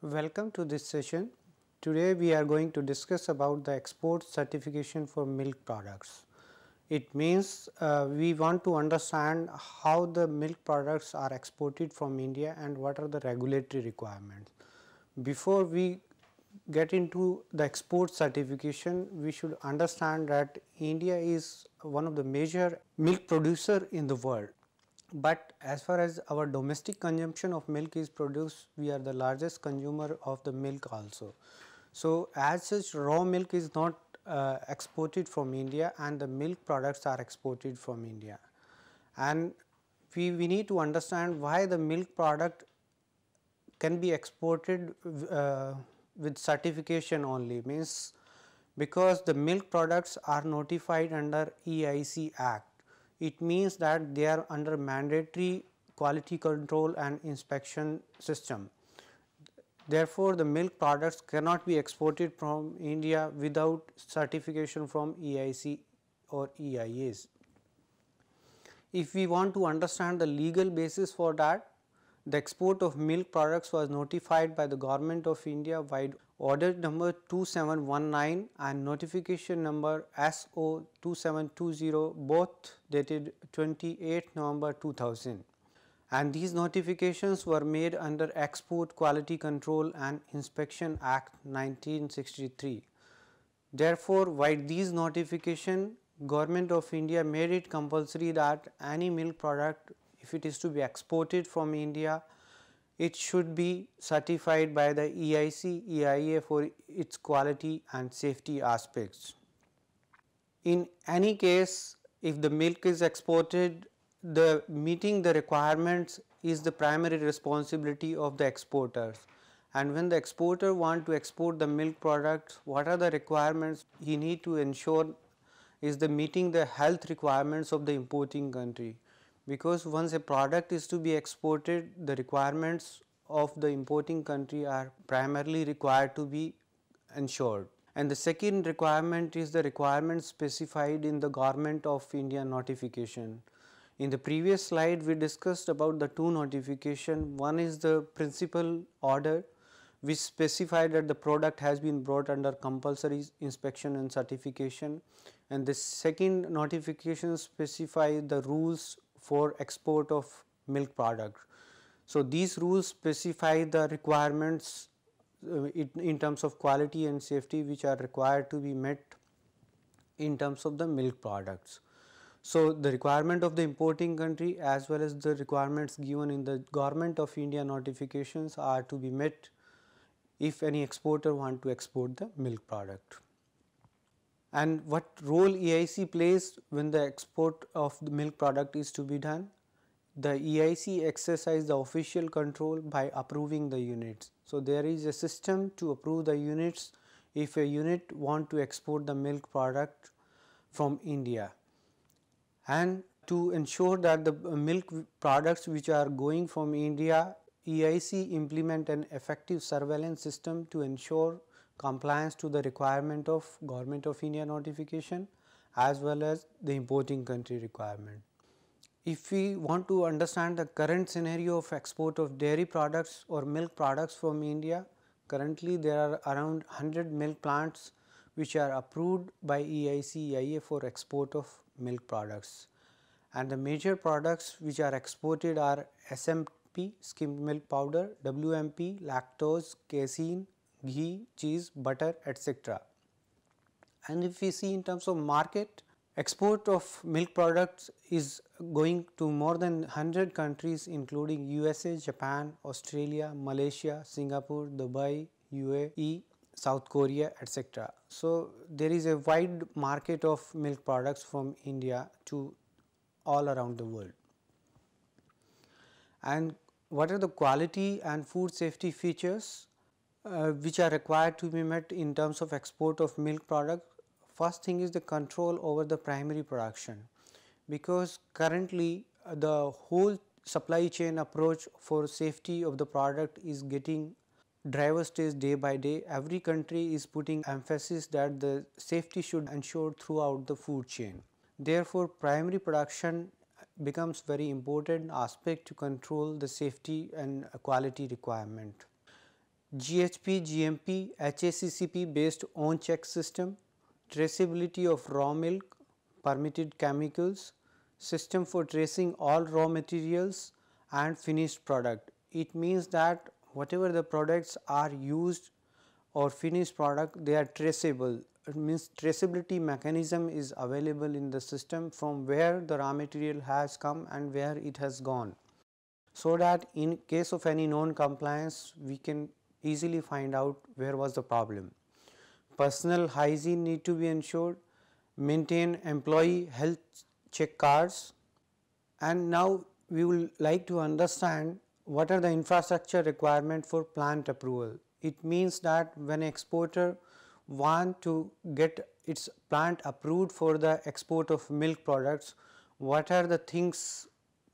Welcome to this session. Today we are going to discuss about the export certification for milk products. It means uh, we want to understand how the milk products are exported from India and what are the regulatory requirements. Before we get into the export certification, we should understand that India is one of the major milk producer in the world. But as far as our domestic consumption of milk is produced, we are the largest consumer of the milk also. So, as such raw milk is not uh, exported from India and the milk products are exported from India. And we, we need to understand why the milk product can be exported uh, with certification only means because the milk products are notified under EIC Act. It means that they are under mandatory quality control and inspection system. Therefore, the milk products cannot be exported from India without certification from EIC or EIAs. If we want to understand the legal basis for that, the export of milk products was notified by the government of India order number 2719 and notification number SO 2720 both dated 28 November 2000 and these notifications were made under Export Quality Control and Inspection Act 1963. Therefore, while these notification government of India made it compulsory that any milk product if it is to be exported from India, it should be certified by the EIC, EIA for its quality and safety aspects. In any case, if the milk is exported, the meeting the requirements is the primary responsibility of the exporters. And when the exporter want to export the milk products, what are the requirements he need to ensure is the meeting the health requirements of the importing country because once a product is to be exported the requirements of the importing country are primarily required to be ensured. And the second requirement is the requirement specified in the Government of India notification. In the previous slide we discussed about the two notification. One is the principal order which specified that the product has been brought under compulsory inspection and certification and the second notification specify the rules for export of milk product. So, these rules specify the requirements uh, in, in terms of quality and safety which are required to be met in terms of the milk products. So, the requirement of the importing country as well as the requirements given in the government of India notifications are to be met if any exporter want to export the milk product and what role EIC plays when the export of the milk product is to be done. The EIC exercise the official control by approving the units. So, there is a system to approve the units if a unit want to export the milk product from India and to ensure that the uh, milk products which are going from India EIC implement an effective surveillance system to ensure compliance to the requirement of government of India notification as well as the importing country requirement. If we want to understand the current scenario of export of dairy products or milk products from India, currently there are around 100 milk plants which are approved by EIC EIA for export of milk products. And the major products which are exported are SMP, skimmed milk powder, WMP, lactose, casein, ghee, cheese, butter etc. And if we see in terms of market, export of milk products is going to more than 100 countries including USA, Japan, Australia, Malaysia, Singapore, Dubai, UAE, South Korea etc. So, there is a wide market of milk products from India to all around the world. And what are the quality and food safety features uh, which are required to be met in terms of export of milk product. First thing is the control over the primary production because currently uh, the whole supply chain approach for safety of the product is getting driver stage day by day. Every country is putting emphasis that the safety should ensure throughout the food chain. Therefore, primary production becomes very important aspect to control the safety and quality requirement. GHP, GMP, HACCP based on check system, traceability of raw milk, permitted chemicals, system for tracing all raw materials and finished product. It means that whatever the products are used or finished product they are traceable it means traceability mechanism is available in the system from where the raw material has come and where it has gone. So that in case of any non compliance we can easily find out where was the problem. Personal hygiene need to be ensured, maintain employee health check cards and now we will like to understand what are the infrastructure requirement for plant approval. It means that when exporter want to get its plant approved for the export of milk products, what are the things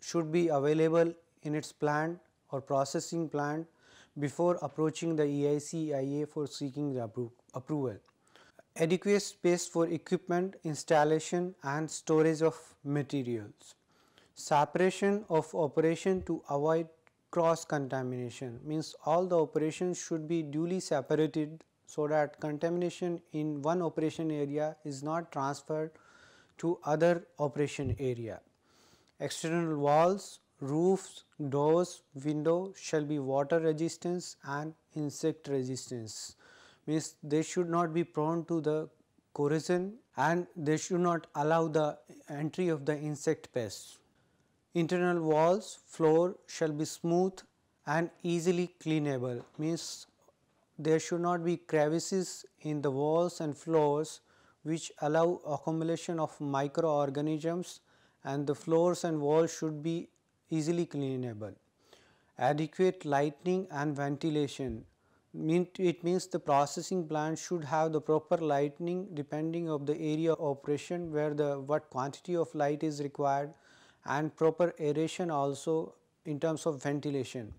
should be available in its plant or processing plant before approaching the EIC for seeking the appro approval. Adequate space for equipment, installation and storage of materials. Separation of operation to avoid cross contamination means all the operations should be duly separated so that contamination in one operation area is not transferred to other operation area. External walls, roofs, doors, window shall be water resistance and insect resistance means they should not be prone to the corrosion and they should not allow the entry of the insect pests. Internal walls, floor shall be smooth and easily cleanable means there should not be crevices in the walls and floors which allow accumulation of microorganisms and the floors and walls should be easily cleanable. Adequate lighting and ventilation it means the processing plant should have the proper lighting depending of the area of operation where the what quantity of light is required and proper aeration also in terms of ventilation.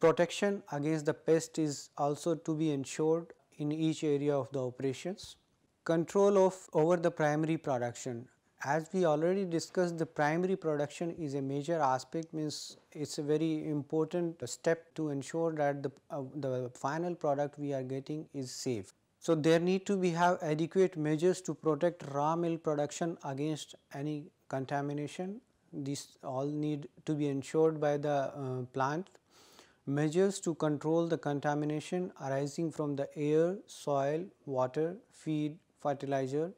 Protection against the pest is also to be ensured in each area of the operations. Control of over the primary production. As we already discussed the primary production is a major aspect means it is a very important step to ensure that the, uh, the final product we are getting is safe. So, there need to be have adequate measures to protect raw milk production against any contamination. This all need to be ensured by the uh, plant measures to control the contamination arising from the air, soil, water, feed, fertilizer,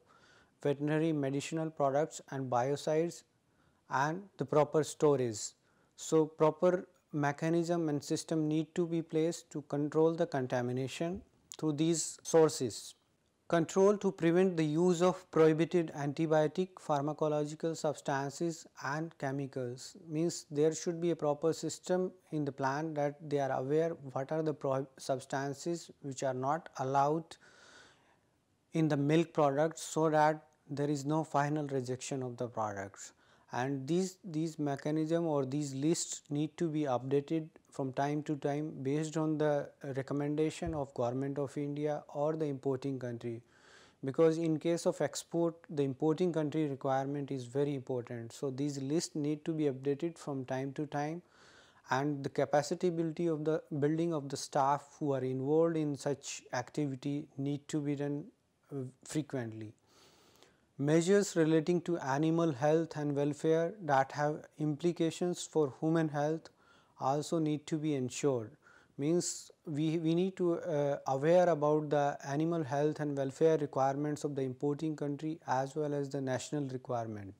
veterinary medicinal products and biocides and the proper storage. So, proper mechanism and system need to be placed to control the contamination through these sources. Control to prevent the use of prohibited antibiotic, pharmacological substances and chemicals means there should be a proper system in the plant that they are aware what are the substances which are not allowed in the milk products so that there is no final rejection of the products. And these these mechanism or these lists need to be updated from time to time based on the recommendation of government of India or the importing country. Because in case of export the importing country requirement is very important. So, these lists need to be updated from time to time. And the capacity of the building of the staff who are involved in such activity need to be done uh, frequently measures relating to animal health and welfare that have implications for human health also need to be ensured means we, we need to uh, aware about the animal health and welfare requirements of the importing country as well as the national requirement.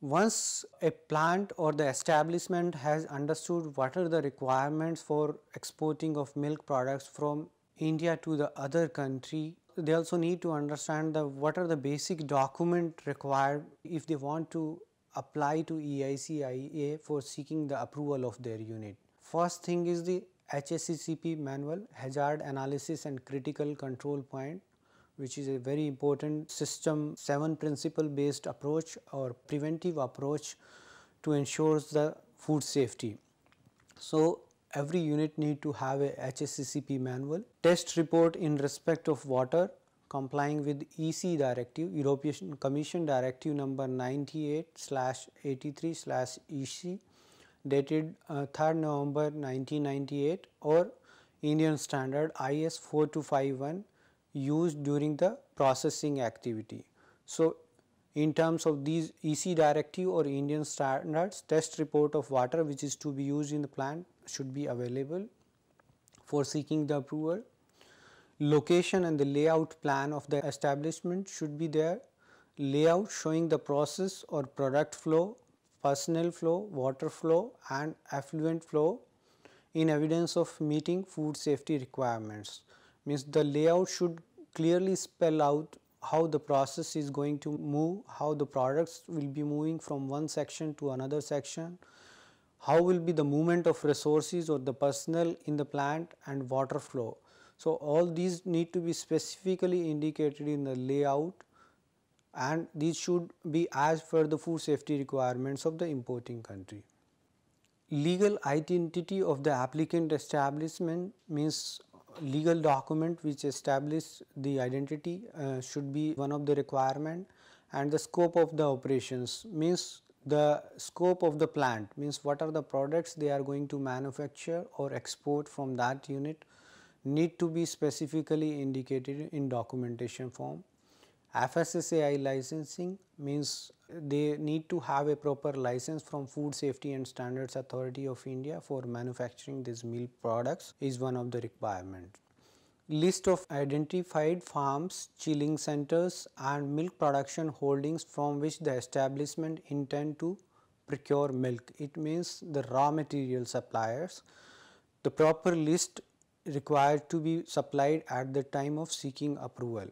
Once a plant or the establishment has understood what are the requirements for exporting of milk products from India to the other country they also need to understand the what are the basic document required if they want to apply to EICIA for seeking the approval of their unit. First thing is the HACCP manual hazard analysis and critical control point which is a very important system 7 principle based approach or preventive approach to ensure the food safety. So, every unit need to have a HACCP manual, test report in respect of water complying with EC directive European Commission directive number 98 slash 83 slash EC dated uh, 3rd November 1998 or Indian standard IS 4251 used during the processing activity. So, in terms of these EC directive or Indian standards test report of water which is to be used in the plant should be available for seeking the approval. Location and the layout plan of the establishment should be there. Layout showing the process or product flow, personnel flow, water flow and effluent flow in evidence of meeting food safety requirements. Means the layout should clearly spell out how the process is going to move, how the products will be moving from one section to another section, how will be the movement of resources or the personnel in the plant and water flow. So, all these need to be specifically indicated in the layout and these should be as per the food safety requirements of the importing country. Legal identity of the applicant establishment means legal document which establish the identity uh, should be one of the requirement and the scope of the operations means the scope of the plant means what are the products they are going to manufacture or export from that unit need to be specifically indicated in documentation form. FSSAI licensing means they need to have a proper license from Food Safety and Standards Authority of India for manufacturing these milk products is one of the requirement. List of identified farms, chilling centers and milk production holdings from which the establishment intend to procure milk. It means the raw material suppliers. The proper list required to be supplied at the time of seeking approval.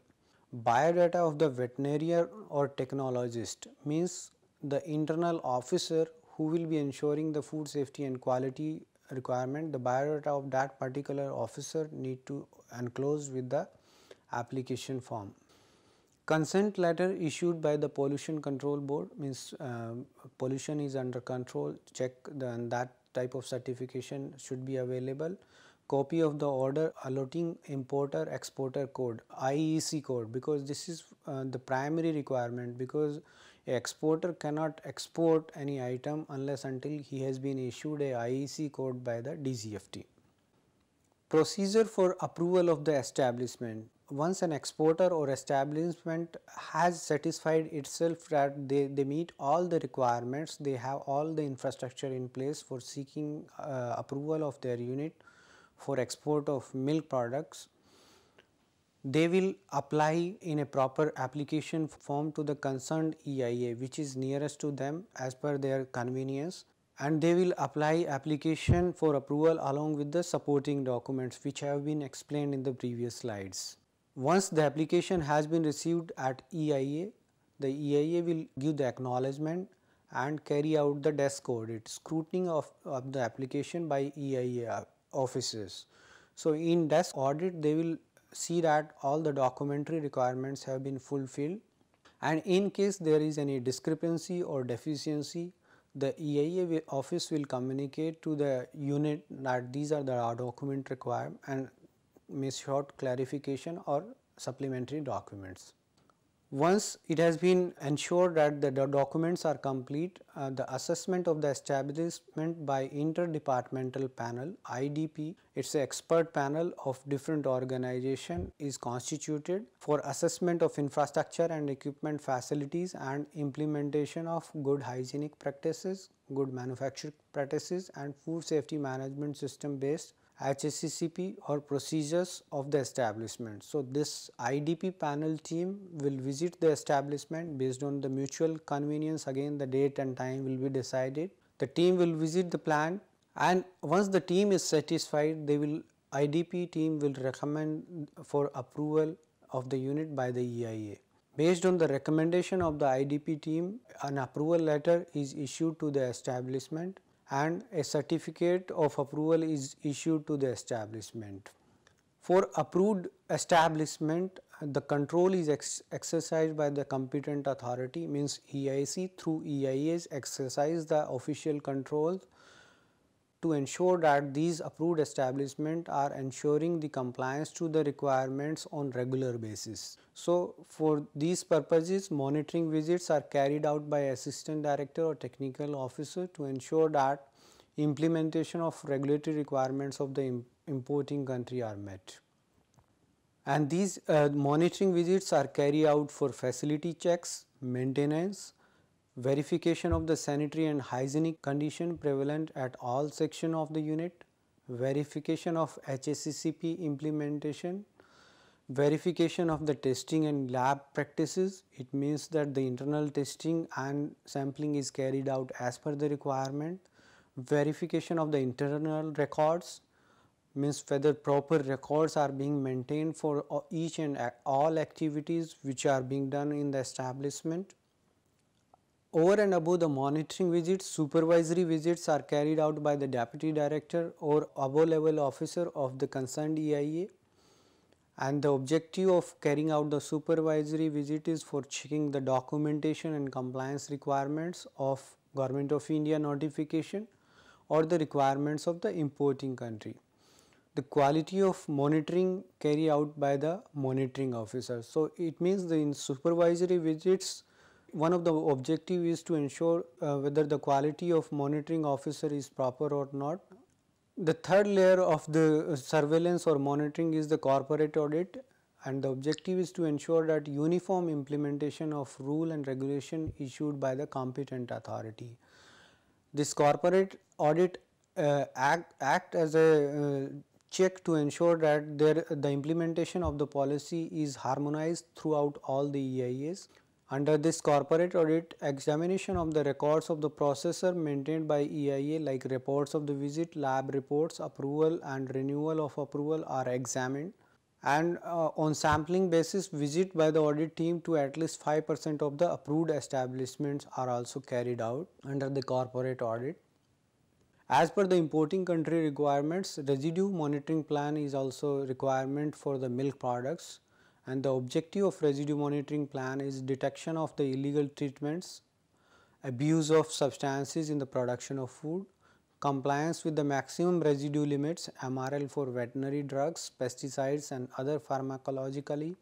Biodata of the veterinarian or technologist means the internal officer who will be ensuring the food safety and quality requirement, the biodata of that particular officer need to enclose with the application form. Consent letter issued by the pollution control board means uh, pollution is under control check the, and that type of certification should be available copy of the order allotting importer exporter code IEC code because this is uh, the primary requirement because a exporter cannot export any item unless until he has been issued a IEC code by the DGFT. Procedure for approval of the establishment once an exporter or establishment has satisfied itself that they, they meet all the requirements, they have all the infrastructure in place for seeking uh, approval of their unit for export of milk products, they will apply in a proper application form to the concerned EIA which is nearest to them as per their convenience and they will apply application for approval along with the supporting documents which have been explained in the previous slides. Once the application has been received at EIA, the EIA will give the acknowledgement and carry out the desk audit scrutiny of, of the application by EIA officers. So, in desk audit they will see that all the documentary requirements have been fulfilled and in case there is any discrepancy or deficiency the EIA office will communicate to the unit that these are the document required and may short clarification or supplementary documents. Once it has been ensured that the documents are complete, uh, the assessment of the establishment by interdepartmental panel IDP, it is an expert panel of different organization is constituted for assessment of infrastructure and equipment facilities and implementation of good hygienic practices, good manufacturing practices and food safety management system based HACCP or procedures of the establishment. So, this IDP panel team will visit the establishment based on the mutual convenience again the date and time will be decided. The team will visit the plant and once the team is satisfied they will IDP team will recommend for approval of the unit by the EIA. Based on the recommendation of the IDP team an approval letter is issued to the establishment and a certificate of approval is issued to the establishment. For approved establishment, the control is ex exercised by the competent authority means EIC through EIAs exercise the official controls to ensure that these approved establishments are ensuring the compliance to the requirements on regular basis. So, for these purposes monitoring visits are carried out by assistant director or technical officer to ensure that implementation of regulatory requirements of the importing country are met. And these uh, monitoring visits are carried out for facility checks, maintenance, verification of the sanitary and hygienic condition prevalent at all section of the unit, verification of HACCP implementation, verification of the testing and lab practices. It means that the internal testing and sampling is carried out as per the requirement, verification of the internal records means whether proper records are being maintained for each and all activities which are being done in the establishment over and above the monitoring visits, supervisory visits are carried out by the deputy director or above level officer of the concerned EIA and the objective of carrying out the supervisory visit is for checking the documentation and compliance requirements of government of India notification or the requirements of the importing country. The quality of monitoring carried out by the monitoring officer. So, it means the in supervisory visits one of the objective is to ensure uh, whether the quality of monitoring officer is proper or not. The third layer of the surveillance or monitoring is the corporate audit and the objective is to ensure that uniform implementation of rule and regulation issued by the competent authority. This corporate audit uh, act, act as a uh, check to ensure that there, the implementation of the policy is harmonized throughout all the EIAs. Under this corporate audit, examination of the records of the processor maintained by EIA like reports of the visit, lab reports, approval and renewal of approval are examined and uh, on sampling basis visit by the audit team to at least 5 percent of the approved establishments are also carried out under the corporate audit. As per the importing country requirements, residue monitoring plan is also requirement for the milk products and the objective of residue monitoring plan is detection of the illegal treatments, abuse of substances in the production of food, compliance with the maximum residue limits MRL for veterinary drugs, pesticides and other pharmacologically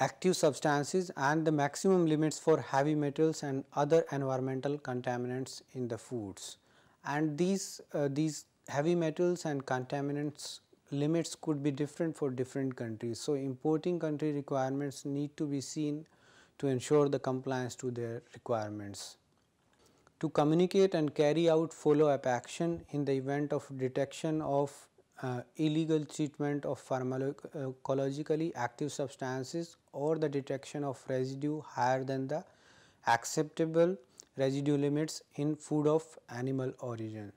active substances and the maximum limits for heavy metals and other environmental contaminants in the foods. And these, uh, these heavy metals and contaminants limits could be different for different countries. So, importing country requirements need to be seen to ensure the compliance to their requirements. To communicate and carry out follow up action in the event of detection of uh, illegal treatment of pharmacologically active substances or the detection of residue higher than the acceptable residue limits in food of animal origin.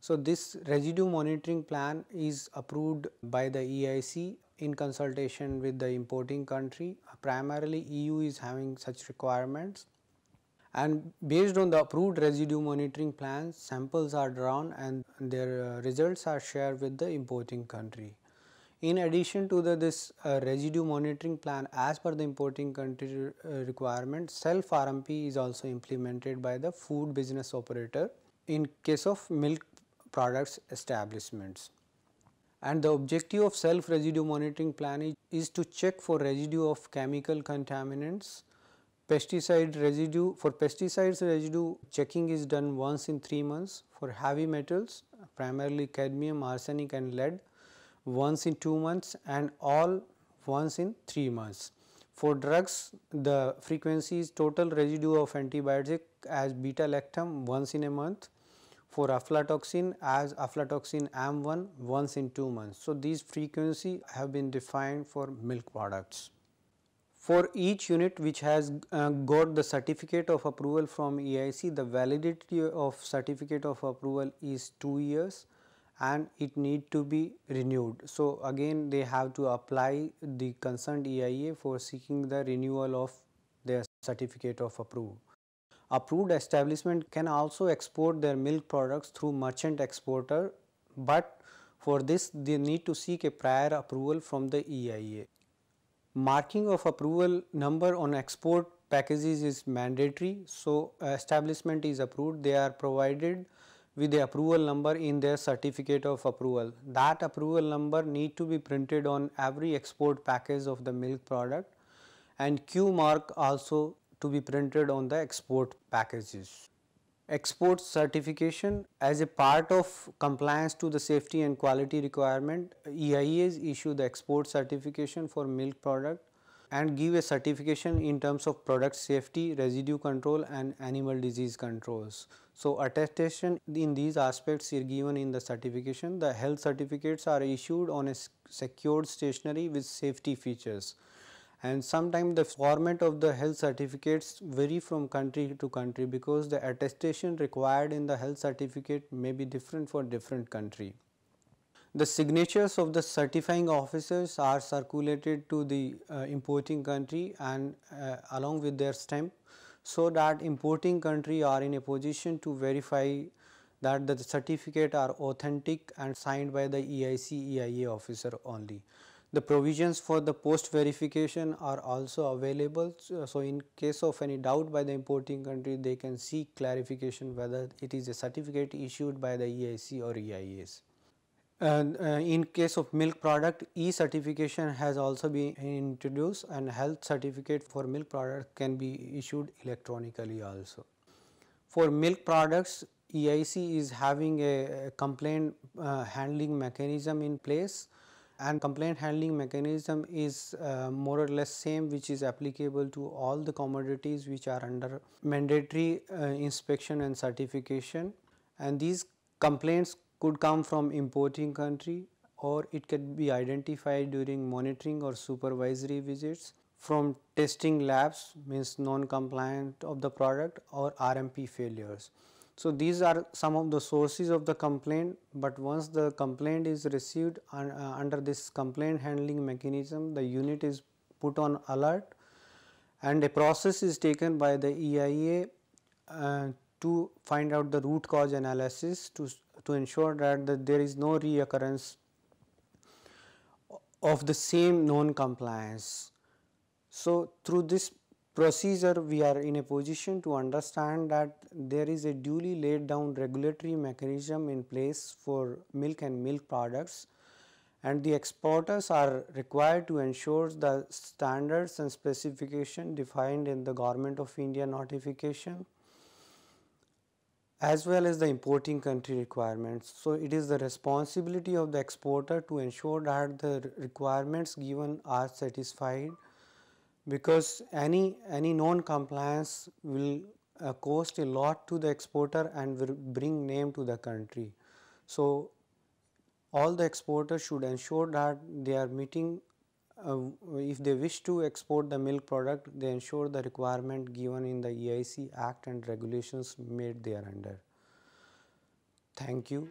So, this residue monitoring plan is approved by the EIC in consultation with the importing country. Primarily EU is having such requirements and based on the approved residue monitoring plans samples are drawn and their uh, results are shared with the importing country. In addition to the, this uh, residue monitoring plan as per the importing country uh, requirement self RMP is also implemented by the food business operator in case of milk products establishments. And the objective of self residue monitoring plan is, to check for residue of chemical contaminants, pesticide residue for pesticides residue checking is done once in 3 months for heavy metals primarily cadmium, arsenic and lead once in 2 months and all once in 3 months. For drugs the frequency is total residue of antibiotic as beta lactam once in a month for aflatoxin as aflatoxin AM1 once in 2 months. So, these frequency have been defined for milk products. For each unit which has uh, got the certificate of approval from EIC, the validity of certificate of approval is 2 years and it need to be renewed. So, again they have to apply the concerned EIA for seeking the renewal of their certificate of approval. Approved establishment can also export their milk products through merchant exporter, but for this they need to seek a prior approval from the EIA. Marking of approval number on export packages is mandatory. So, establishment is approved, they are provided with the approval number in their certificate of approval. That approval number need to be printed on every export package of the milk product and Q mark also to be printed on the export packages. export certification as a part of compliance to the safety and quality requirement EIAs issue the export certification for milk product and give a certification in terms of product safety, residue control and animal disease controls. So, attestation in these aspects are given in the certification. The health certificates are issued on a secured stationery with safety features and sometimes the format of the health certificates vary from country to country because the attestation required in the health certificate may be different for different country. The signatures of the certifying officers are circulated to the uh, importing country and uh, along with their stamp so that importing country are in a position to verify that the certificate are authentic and signed by the EIC EIA officer only. The provisions for the post verification are also available. So, in case of any doubt by the importing country, they can seek clarification whether it is a certificate issued by the EIC or EIAs. And uh, in case of milk product, e-certification has also been introduced and health certificate for milk product can be issued electronically also. For milk products, EIC is having a complaint uh, handling mechanism in place and complaint handling mechanism is uh, more or less same which is applicable to all the commodities which are under mandatory uh, inspection and certification and these complaints could come from importing country or it could be identified during monitoring or supervisory visits from testing labs means non-compliant of the product or RMP failures. So, these are some of the sources of the complaint, but once the complaint is received uh, under this complaint handling mechanism, the unit is put on alert and a process is taken by the EIA uh, to find out the root cause analysis to, to ensure that, that there is no reoccurrence of the same non compliance. So, through this procedure we are in a position to understand that there is a duly laid down regulatory mechanism in place for milk and milk products and the exporters are required to ensure the standards and specification defined in the government of India notification as well as the importing country requirements. So, it is the responsibility of the exporter to ensure that the requirements given are satisfied because any any non compliance will uh, cost a lot to the exporter and will bring name to the country. So, all the exporters should ensure that they are meeting uh, if they wish to export the milk product they ensure the requirement given in the EIC act and regulations made there under. Thank you.